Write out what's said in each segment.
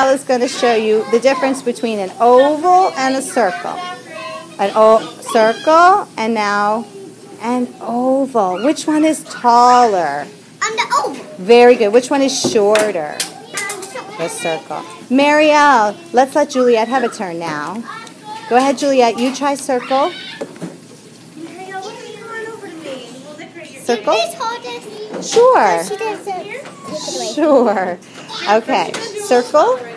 is going to show you the difference between an oval and a circle. An o circle and now an oval. Which one is taller? I'm the oval. Very good. Which one is shorter? The circle. Marielle, let's let Juliet have a turn now. Go ahead, Juliet. You try circle. Circle? Please hold this. Sure. She does it. Take it away. Sure. Okay. Circle.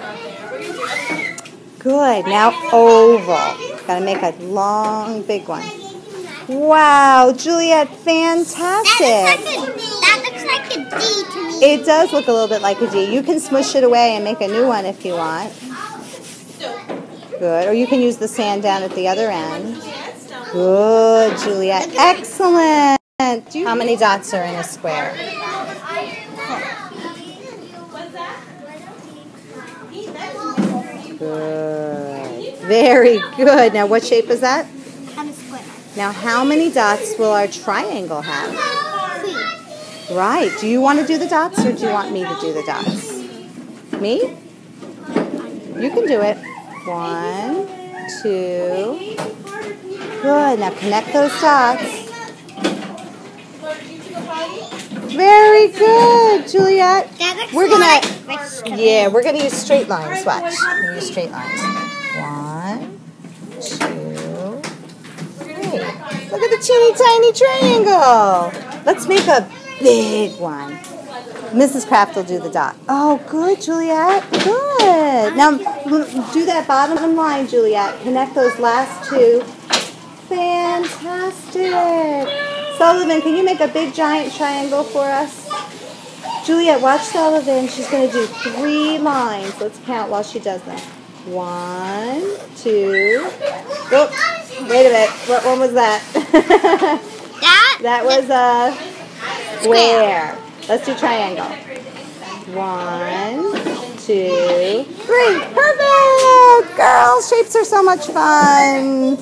Good. Now oval. Gotta make a long, big one. Wow, Juliet, That looks like fantastic. a, that looks like a D to me. It does look a little bit like a D. You can smush it away and make a new one if you want. Good. Or you can use the sand down at the other end. Good, Juliet. Excellent. How many dots are in a square? Good. Very good. Now, what shape is that? I'm a square. Now, how many dots will our triangle have? Three. Right. Do you want to do the dots or do you want me to do the dots? Me? You can do it. One, two. Good. Now connect those dots. Very good, Juliet. We're gonna- Yeah, we're going to use straight lines. Watch. We're gonna use straight lines. One, two, three. Look at the teeny tiny triangle. Let's make a big one. Mrs. Kraft will do the dot. Oh, good, Juliet. Good. Now, do that bottom line, Juliet. Connect those last two. Fantastic. Sullivan, can you make a big giant triangle for us? Juliet, watch Sullivan. She's going to do three lines. Let's count while she does them. One, two. Oh, wait a minute. What one was that? That? that was uh, a square. Let's do triangle. One, two, three. Perfect! Girls, shapes are so much fun.